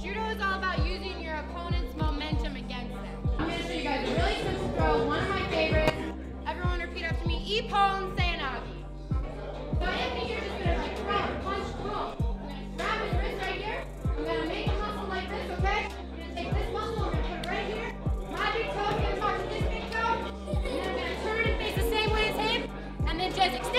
Judo is all about using your opponent's momentum against them. I'm going to show you guys a really simple throw, one of my favorites. Everyone repeat after me, Ippon Seoinage. So I think you're just going to like grab, punch, throw. I'm going to grab his wrist right here. I'm going to make a muscle like this, okay? I'm going to take this muscle, I'm going to put it right here. Magic big toe, I'm going to this big toe. And then I'm going to turn and face the same way as him. And then just extend.